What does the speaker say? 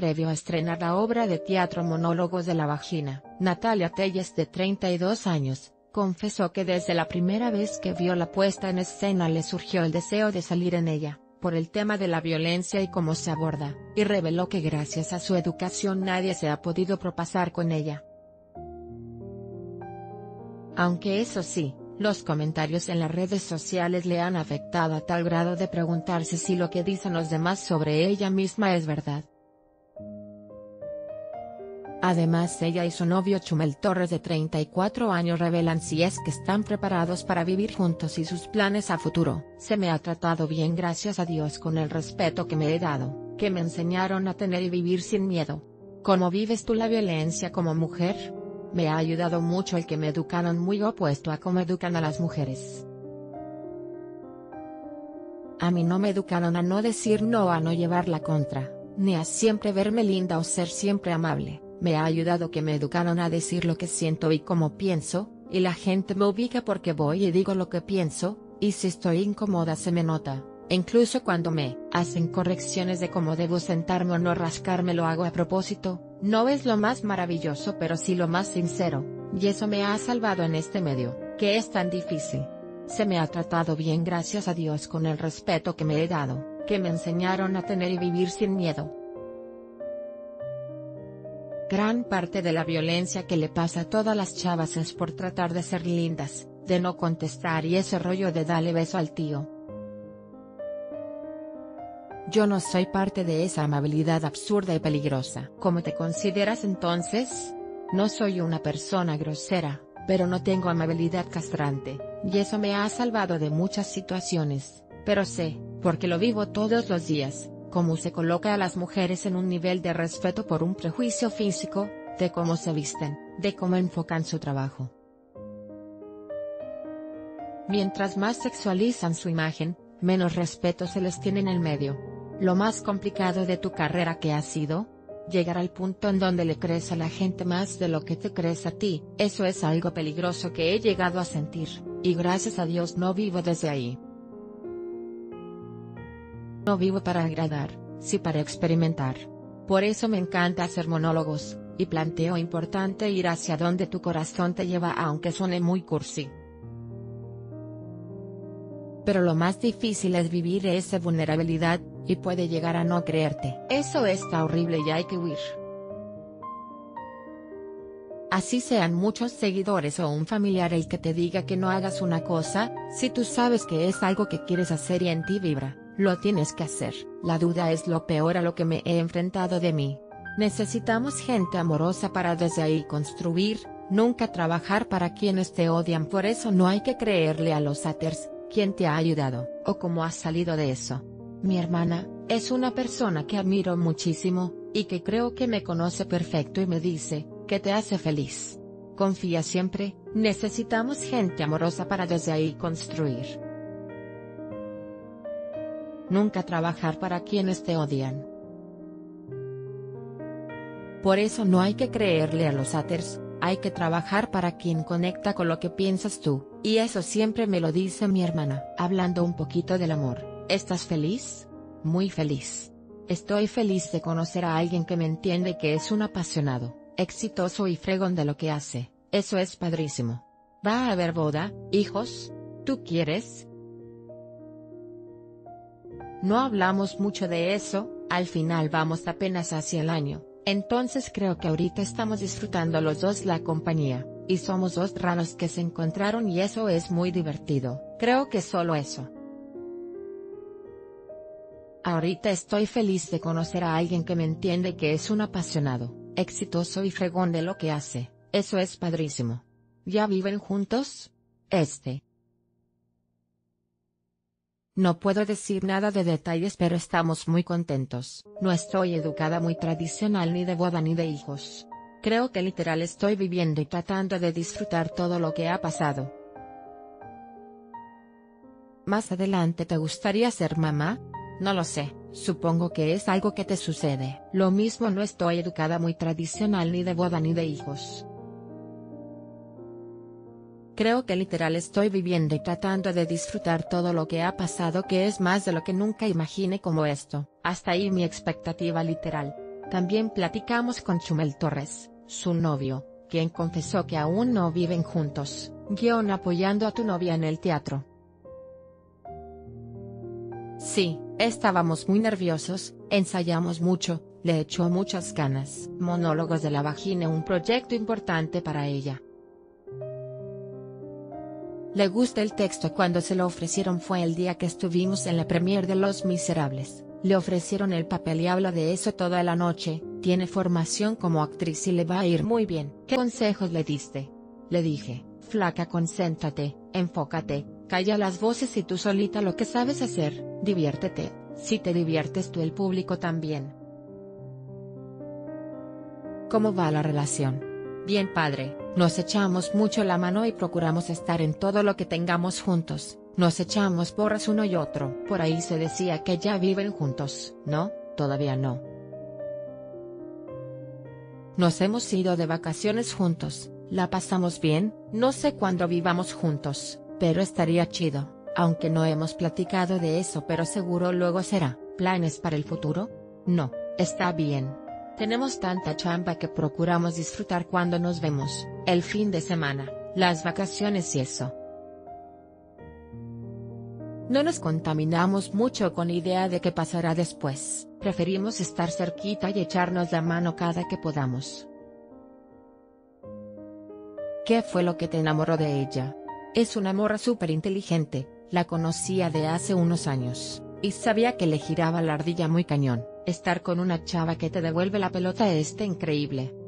previo a estrenar la obra de teatro Monólogos de la Vagina, Natalia Telles de 32 años, confesó que desde la primera vez que vio la puesta en escena le surgió el deseo de salir en ella, por el tema de la violencia y cómo se aborda, y reveló que gracias a su educación nadie se ha podido propasar con ella. Aunque eso sí, los comentarios en las redes sociales le han afectado a tal grado de preguntarse si lo que dicen los demás sobre ella misma es verdad. Además ella y su novio Chumel Torres de 34 años revelan si es que están preparados para vivir juntos y sus planes a futuro. Se me ha tratado bien gracias a Dios con el respeto que me he dado, que me enseñaron a tener y vivir sin miedo. ¿Cómo vives tú la violencia como mujer? Me ha ayudado mucho el que me educaron muy opuesto a cómo educan a las mujeres. A mí no me educaron a no decir no a no llevar la contra, ni a siempre verme linda o ser siempre amable me ha ayudado que me educaron a decir lo que siento y cómo pienso, y la gente me ubica porque voy y digo lo que pienso, y si estoy incómoda se me nota, incluso cuando me hacen correcciones de cómo debo sentarme o no rascarme lo hago a propósito, no es lo más maravilloso pero sí lo más sincero, y eso me ha salvado en este medio, que es tan difícil. Se me ha tratado bien gracias a Dios con el respeto que me he dado, que me enseñaron a tener y vivir sin miedo. Gran parte de la violencia que le pasa a todas las chavas es por tratar de ser lindas, de no contestar y ese rollo de dale beso al tío. Yo no soy parte de esa amabilidad absurda y peligrosa. ¿Cómo te consideras entonces? No soy una persona grosera, pero no tengo amabilidad castrante, y eso me ha salvado de muchas situaciones, pero sé, porque lo vivo todos los días, cómo se coloca a las mujeres en un nivel de respeto por un prejuicio físico, de cómo se visten, de cómo enfocan su trabajo. Mientras más sexualizan su imagen, menos respeto se les tiene en el medio. Lo más complicado de tu carrera que ha sido, llegar al punto en donde le crees a la gente más de lo que te crees a ti, eso es algo peligroso que he llegado a sentir, y gracias a Dios no vivo desde ahí. No vivo para agradar, sí para experimentar. Por eso me encanta hacer monólogos, y planteo importante ir hacia donde tu corazón te lleva aunque suene muy cursi. Pero lo más difícil es vivir esa vulnerabilidad, y puede llegar a no creerte. Eso está horrible y hay que huir. Así sean muchos seguidores o un familiar el que te diga que no hagas una cosa, si tú sabes que es algo que quieres hacer y en ti vibra, lo tienes que hacer. La duda es lo peor a lo que me he enfrentado de mí. Necesitamos gente amorosa para desde ahí construir, nunca trabajar para quienes te odian. Por eso no hay que creerle a los haters, quién te ha ayudado, o cómo has salido de eso. Mi hermana, es una persona que admiro muchísimo, y que creo que me conoce perfecto y me dice, que te hace feliz. Confía siempre, necesitamos gente amorosa para desde ahí construir nunca trabajar para quienes te odian. Por eso no hay que creerle a los haters, hay que trabajar para quien conecta con lo que piensas tú, y eso siempre me lo dice mi hermana. Hablando un poquito del amor, ¿estás feliz? Muy feliz. Estoy feliz de conocer a alguien que me entiende que es un apasionado, exitoso y fregón de lo que hace, eso es padrísimo. ¿Va a haber boda, hijos? ¿Tú quieres? No hablamos mucho de eso, al final vamos apenas hacia el año, entonces creo que ahorita estamos disfrutando los dos la compañía, y somos dos raros que se encontraron y eso es muy divertido, creo que solo eso. Ahorita estoy feliz de conocer a alguien que me entiende que es un apasionado, exitoso y fregón de lo que hace, eso es padrísimo. ¿Ya viven juntos? Este, no puedo decir nada de detalles pero estamos muy contentos. No estoy educada muy tradicional ni de boda ni de hijos. Creo que literal estoy viviendo y tratando de disfrutar todo lo que ha pasado. ¿Más adelante te gustaría ser mamá? No lo sé, supongo que es algo que te sucede. Lo mismo no estoy educada muy tradicional ni de boda ni de hijos. Creo que literal estoy viviendo y tratando de disfrutar todo lo que ha pasado que es más de lo que nunca imaginé como esto, hasta ahí mi expectativa literal. También platicamos con Chumel Torres, su novio, quien confesó que aún no viven juntos, guion apoyando a tu novia en el teatro. Sí, estábamos muy nerviosos, ensayamos mucho, le echó muchas ganas. Monólogos de la vagina un proyecto importante para ella. Le gusta el texto cuando se lo ofrecieron fue el día que estuvimos en la premier de Los Miserables, le ofrecieron el papel y habla de eso toda la noche, tiene formación como actriz y le va a ir muy bien. ¿Qué consejos le diste? Le dije, flaca concéntrate, enfócate, calla las voces y tú solita lo que sabes hacer, diviértete, si te diviertes tú el público también. ¿Cómo va la relación? Bien padre, nos echamos mucho la mano y procuramos estar en todo lo que tengamos juntos, nos echamos porras uno y otro. Por ahí se decía que ya viven juntos, ¿no? Todavía no. Nos hemos ido de vacaciones juntos, la pasamos bien, no sé cuándo vivamos juntos, pero estaría chido, aunque no hemos platicado de eso pero seguro luego será. ¿Planes para el futuro? No, está bien. Tenemos tanta chamba que procuramos disfrutar cuando nos vemos, el fin de semana, las vacaciones y eso. No nos contaminamos mucho con idea de qué pasará después, preferimos estar cerquita y echarnos la mano cada que podamos. ¿Qué fue lo que te enamoró de ella? Es una morra súper inteligente, la conocía de hace unos años, y sabía que le giraba la ardilla muy cañón. Estar con una chava que te devuelve la pelota es increíble.